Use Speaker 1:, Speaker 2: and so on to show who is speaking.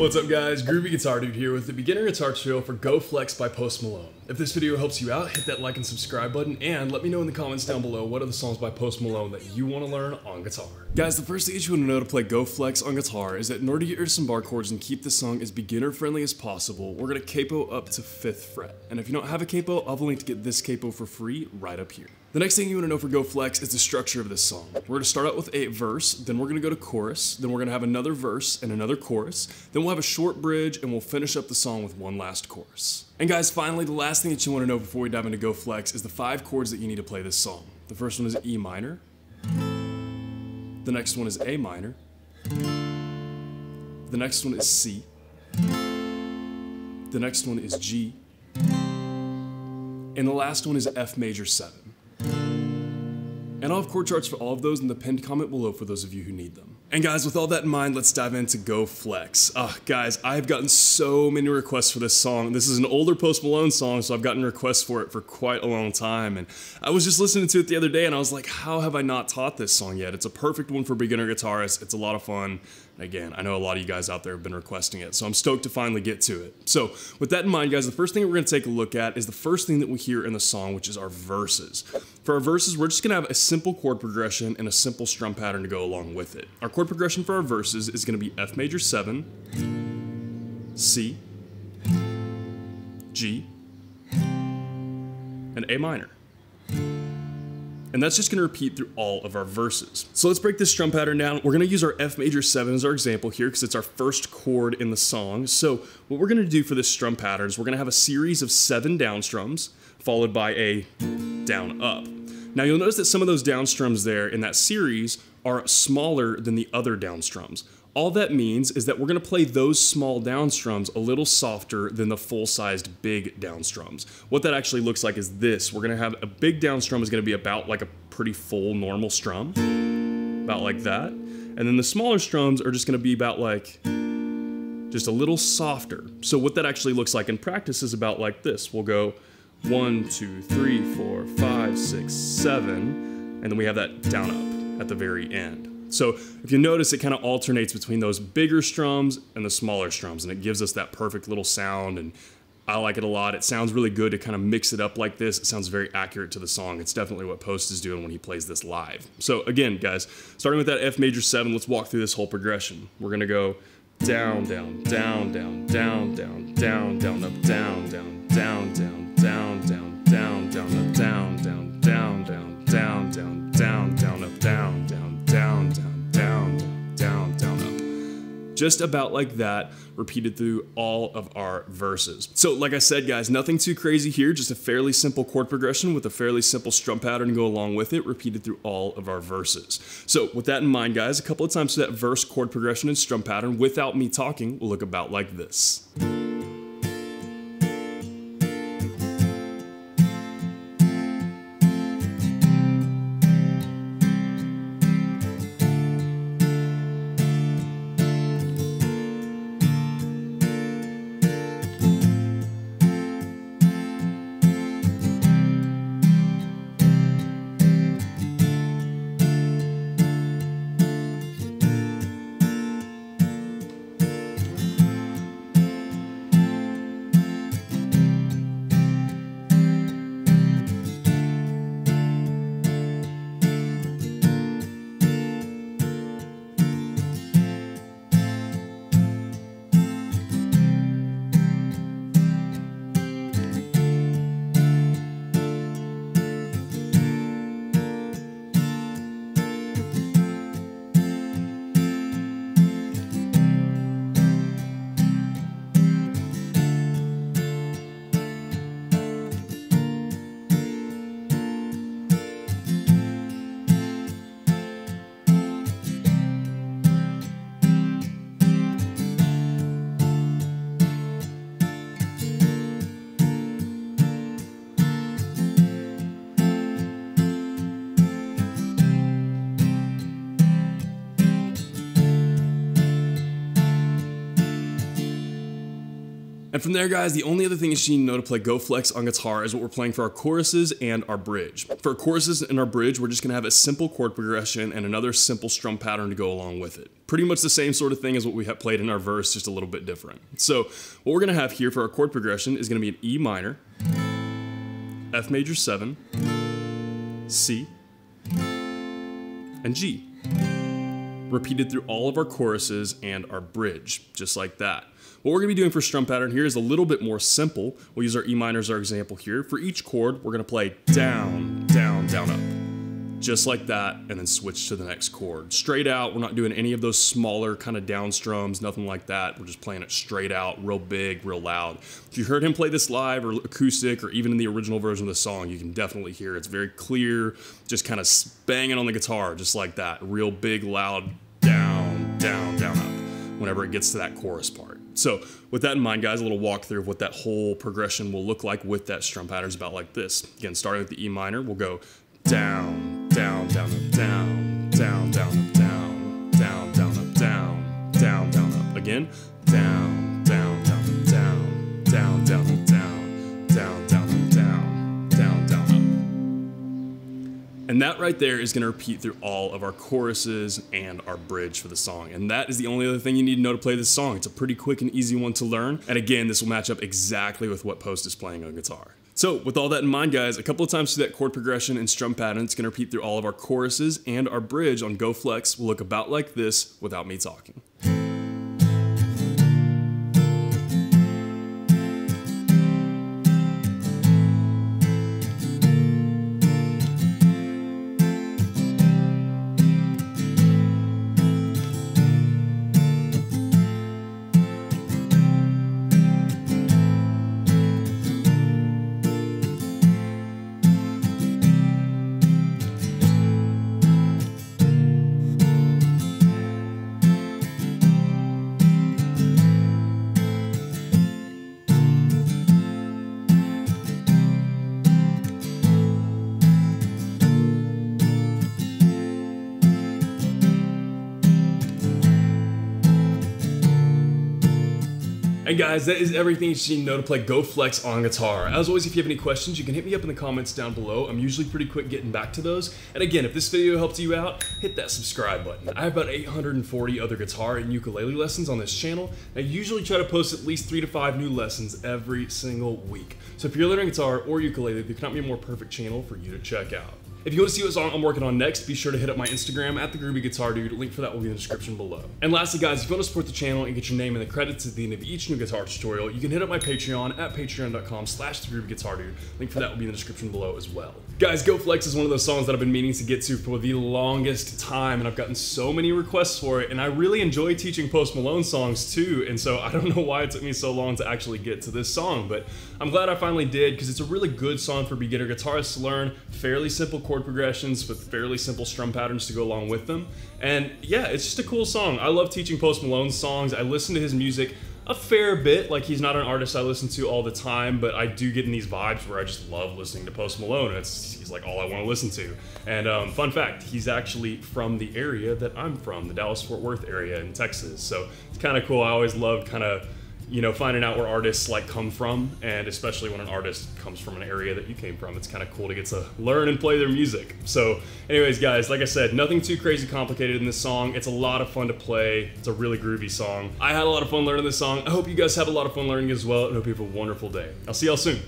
Speaker 1: What's up guys, Groovy Guitar Dude here with the beginner guitar tutorial for Go Flex by Post Malone. If this video helps you out, hit that like and subscribe button and let me know in the comments down below what are the songs by Post Malone that you want to learn on guitar. Guys, the first thing you want to know to play Go Flex on guitar is that in order to get rid of some bar chords and keep the song as beginner friendly as possible, we're going to capo up to 5th fret. And if you don't have a capo, I'll have a link to get this capo for free right up here. The next thing you want to know for Go Flex is the structure of this song. We're going to start out with a verse, then we're going to go to chorus, then we're going to have another verse and another chorus, then we'll have a short bridge, and we'll finish up the song with one last chorus. And guys, finally, the last thing that you want to know before we dive into Go Flex is the five chords that you need to play this song. The first one is E minor, the next one is A minor, the next one is C, the next one is G, and the last one is F major 7. And I'll have chord charts for all of those in the pinned comment below for those of you who need them. And guys, with all that in mind, let's dive into Go Flex. Uh, guys, I've gotten so many requests for this song. This is an older Post Malone song, so I've gotten requests for it for quite a long time. And I was just listening to it the other day and I was like, how have I not taught this song yet? It's a perfect one for beginner guitarists. It's a lot of fun. Again, I know a lot of you guys out there have been requesting it, so I'm stoked to finally get to it. So, with that in mind, guys, the first thing we're going to take a look at is the first thing that we hear in the song, which is our verses. For our verses, we're just going to have a simple chord progression and a simple strum pattern to go along with it. Our chord progression for our verses is going to be F major 7, C, G, and A minor. And that's just gonna repeat through all of our verses. So let's break this strum pattern down. We're gonna use our F major 7 as our example here because it's our first chord in the song. So what we're gonna do for this strum pattern is we're gonna have a series of seven down strums followed by a down up. Now you'll notice that some of those downstrums there in that series are smaller than the other downstrums. All that means is that we're going to play those small downstrums a little softer than the full-sized big downstrums. What that actually looks like is this. We're going to have a big downstrum is going to be about like a pretty full normal strum, about like that. And then the smaller strums are just going to be about like just a little softer. So what that actually looks like in practice is about like this. We'll go one, two, three, four, five, six, seven, and then we have that down up at the very end. So if you notice, it kind of alternates between those bigger strums and the smaller strums, and it gives us that perfect little sound. And I like it a lot. It sounds really good to kind of mix it up like this. It sounds very accurate to the song. It's definitely what Post is doing when he plays this live. So again, guys, starting with that F major 7, let's walk through this whole progression. We're to go down, down, down, down, down, down, down, down, up, down, down, down, down, down, down, down, down, up, down, down, down, down, down, down, down, down, up, down, down, down, down, down, down, down, up. Just about like that, repeated through all of our verses. So like I said, guys, nothing too crazy here, just a fairly simple chord progression with a fairly simple strum pattern to go along with it, repeated through all of our verses. So with that in mind, guys, a couple of times to that verse, chord progression, and strum pattern without me talking will look about like this. And from there, guys, the only other thing you need to know to play Go Flex on guitar is what we're playing for our choruses and our bridge. For our choruses and our bridge, we're just gonna have a simple chord progression and another simple strum pattern to go along with it. Pretty much the same sort of thing as what we have played in our verse, just a little bit different. So what we're gonna have here for our chord progression is gonna be an E minor, F major 7, C, and G. Repeated through all of our choruses and our bridge, just like that. What we're gonna be doing for strum pattern here is a little bit more simple. We'll use our E minor as our example here. For each chord, we're gonna play down, down, down, up just like that, and then switch to the next chord. Straight out, we're not doing any of those smaller kind of down strums, nothing like that. We're just playing it straight out, real big, real loud. If you heard him play this live or acoustic or even in the original version of the song, you can definitely hear it's very clear, just kind of banging on the guitar, just like that. Real big, loud, down, down, down, up, whenever it gets to that chorus part. So with that in mind, guys, a little walkthrough of what that whole progression will look like with that strum pattern is about like this. Again, starting with the E minor, we'll go down, down, down, up, down, down, down, up, down, down, down, up, down, down, down, up. Again, down, down, And that right there is going to repeat through all of our choruses and our bridge for the song. And that is the only other thing you need to know to play this song. It's a pretty quick and easy one to learn. And again, this will match up exactly with what Post is playing on guitar. So with all that in mind, guys, a couple of times through that chord progression and strum pattern, it's gonna repeat through all of our choruses and our bridge on Go Flex will look about like this without me talking. And guys, that is everything you need to know to play Go Flex on guitar. As always, if you have any questions, you can hit me up in the comments down below. I'm usually pretty quick getting back to those. And again, if this video helped you out, hit that subscribe button. I have about 840 other guitar and ukulele lessons on this channel. I usually try to post at least three to five new lessons every single week. So if you're learning guitar or ukulele, there cannot be a more perfect channel for you to check out. If you want to see what song I'm working on next, be sure to hit up my Instagram at the Groovy Guitar Dude. Link for that will be in the description below. And lastly, guys, if you want to support the channel and get your name in the credits at the end of each new guitar tutorial, you can hit up my Patreon at patreon.com slash Groovy Guitar Dude. Link for that will be in the description below as well. Guys, Go Flex is one of those songs that I've been meaning to get to for the longest time, and I've gotten so many requests for it, and I really enjoy teaching Post Malone songs too, and so I don't know why it took me so long to actually get to this song, but I'm glad I finally did because it's a really good song for beginner guitarists to learn, fairly simple chord progressions with fairly simple strum patterns to go along with them. And yeah, it's just a cool song. I love teaching Post Malone songs. I listen to his music a fair bit. Like he's not an artist I listen to all the time, but I do get in these vibes where I just love listening to Post Malone. It's he's like all I want to listen to. And um, fun fact, he's actually from the area that I'm from, the Dallas Fort Worth area in Texas. So it's kind of cool. I always love kind of you know, finding out where artists like come from, and especially when an artist comes from an area that you came from, it's kind of cool to get to learn and play their music. So, anyways, guys, like I said, nothing too crazy complicated in this song. It's a lot of fun to play. It's a really groovy song. I had a lot of fun learning this song. I hope you guys have a lot of fun learning as well, and hope you have a wonderful day. I'll see y'all soon.